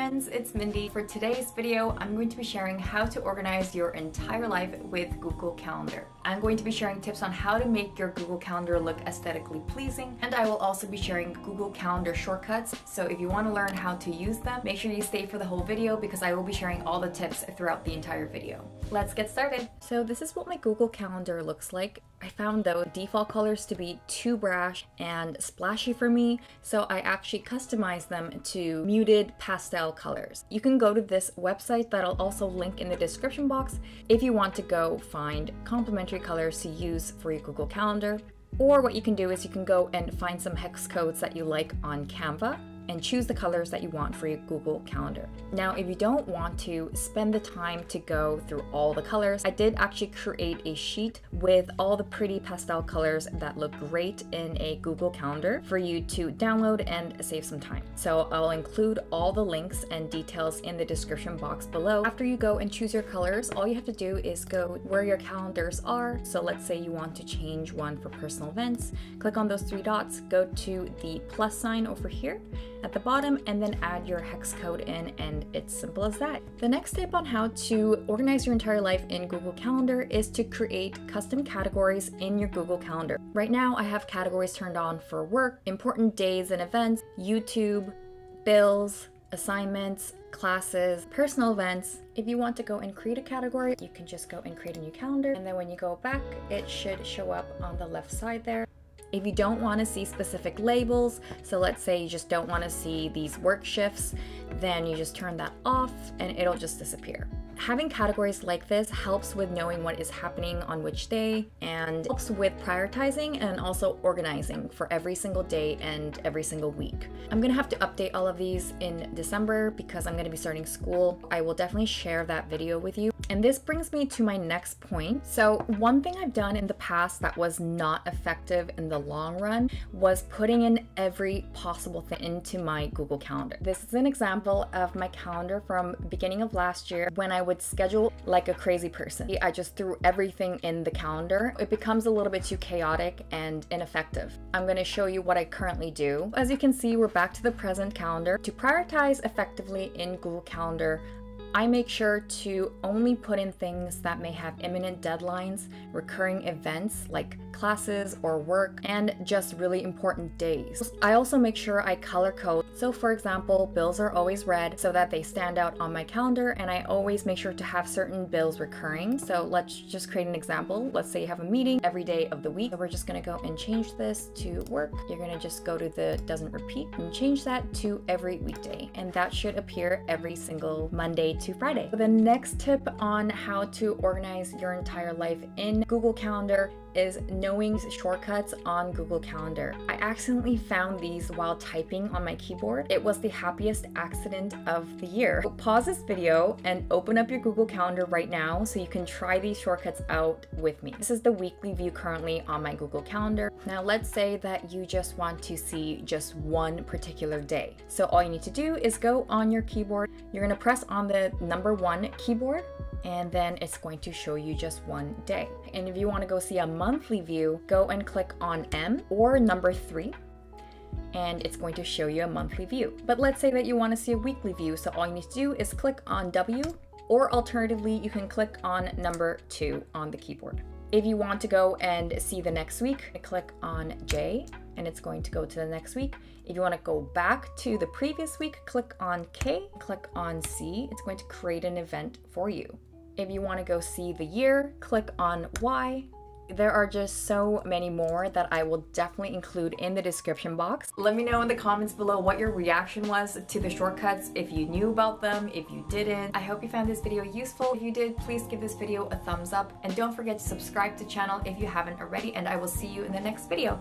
friends, it's Mindy. For today's video, I'm going to be sharing how to organize your entire life with Google Calendar. I'm going to be sharing tips on how to make your Google Calendar look aesthetically pleasing, and I will also be sharing Google Calendar shortcuts. So if you want to learn how to use them, make sure you stay for the whole video because I will be sharing all the tips throughout the entire video. Let's get started. So this is what my Google Calendar looks like. I found though default colors to be too brash and splashy for me, so I actually customized them to muted pastel colors. You can go to this website that I'll also link in the description box if you want to go find complementary colors to use for your Google Calendar. Or what you can do is you can go and find some hex codes that you like on Canva and choose the colors that you want for your Google Calendar. Now, if you don't want to spend the time to go through all the colors, I did actually create a sheet with all the pretty pastel colors that look great in a Google Calendar for you to download and save some time. So I'll include all the links and details in the description box below. After you go and choose your colors, all you have to do is go where your calendars are. So let's say you want to change one for personal events, click on those three dots, go to the plus sign over here at the bottom and then add your hex code in and it's simple as that. The next tip on how to organize your entire life in Google Calendar is to create custom categories in your Google Calendar. Right now I have categories turned on for work, important days and events, YouTube, bills, assignments, classes, personal events. If you want to go and create a category, you can just go and create a new calendar. And then when you go back, it should show up on the left side there. If you don't want to see specific labels, so let's say you just don't want to see these work shifts, then you just turn that off and it'll just disappear. Having categories like this helps with knowing what is happening on which day and helps with prioritizing and also organizing for every single day and every single week. I'm gonna have to update all of these in December because I'm gonna be starting school. I will definitely share that video with you. And this brings me to my next point. So one thing I've done in the past that was not effective in the long run was putting in every possible thing into my Google Calendar. This is an example of my calendar from beginning of last year when I would schedule like a crazy person. I just threw everything in the calendar. It becomes a little bit too chaotic and ineffective. I'm gonna show you what I currently do. As you can see, we're back to the present calendar. To prioritize effectively in Google Calendar, I make sure to only put in things that may have imminent deadlines, recurring events like classes or work, and just really important days. I also make sure I color code. So for example, bills are always red so that they stand out on my calendar and I always make sure to have certain bills recurring. So let's just create an example. Let's say you have a meeting every day of the week. So we're just gonna go and change this to work. You're gonna just go to the doesn't repeat and change that to every weekday. And that should appear every single Monday to Friday. The next tip on how to organize your entire life in Google Calendar is knowing shortcuts on Google Calendar. I accidentally found these while typing on my keyboard. It was the happiest accident of the year. So pause this video and open up your Google Calendar right now so you can try these shortcuts out with me. This is the weekly view currently on my Google Calendar. Now let's say that you just want to see just one particular day. So all you need to do is go on your keyboard. You're gonna press on the number one keyboard and then it's going to show you just one day. And if you want to go see a monthly view, go and click on M or number three and it's going to show you a monthly view. But let's say that you want to see a weekly view, so all you need to do is click on W or alternatively you can click on number two on the keyboard. If you want to go and see the next week, click on J and it's going to go to the next week. If you want to go back to the previous week, click on K, click on C. It's going to create an event for you. If you want to go see the year, click on Y. There are just so many more that I will definitely include in the description box. Let me know in the comments below what your reaction was to the shortcuts, if you knew about them, if you didn't. I hope you found this video useful. If you did, please give this video a thumbs up and don't forget to subscribe to the channel if you haven't already and I will see you in the next video.